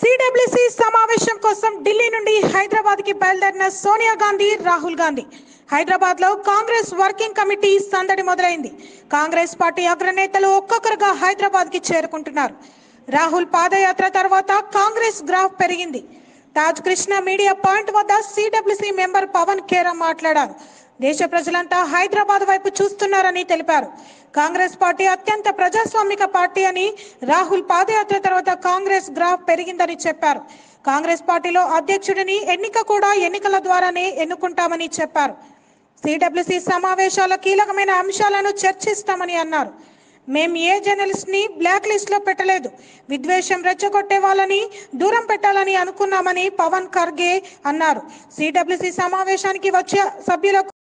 CWC సమావేశం కోసం ఢిల్లీ నుండి హైదరాబాద్కి బయలుదేరిన సోనియా గాంధీ రాహుల్ గాంధీ. హైదరాబాద్లో కాంగ్రెస్ వర్కింగ్ కమిటీ సందడి మొదలైంది. కాంగ్రెస్ పార్టీ అగ్రనేతలు ఒక్కొక్కరుగా హైదరాబాద్కి చేరుకుంటున్నారు. రాహుల్ పాదయాత్ర తర్వాత కాంగ్రెస్ గ్రాఫ్ పెరిగింది. తాజ్ కృష్ణ మీడియా పాయింట్ వద్ద సిడబ్ల్యూసి మెంబర్ పవన్ ఖేరా మాట్లాడారు. దేశ ప్రజలంతా హైదరాబాద్ వైపు చూస్తున్నారని తెలిపారు. కాంగ్రెస్ పార్టీ అత్యంత ప్రజాస్వామిక పార్టీ అని రాహుల్ పాదయాత్ర తర్వాత కాంగ్రెస్ గ్రాఫ్ పెరిగిందని చెప్పారు. కాంగ్రెస్ పార్టీలో అధ్యక్షుడిని ఎన్నిక కూడా ఎన్నికల ద్వారానే ఎన్నుకుంటామని చెప్పారు. సిడబ్ల్యూసి సమావేశాల కీలకమైన అంశాలను చర్చిస్తామని అన్నారు. మేము ఏ జర్నలిస్ట్ని బ్లాక్ లిస్ట్లో పెట్టలేదు. విద్వేషం రెచ్చగొట్టే వాళ్ళని దూరం పెట్టాలని అనుకున్నామని పవన్ ఖర్గే అన్నారు. సిడబ్ల్యూసి సమావేశానికి వచ్చే సభ్యులకు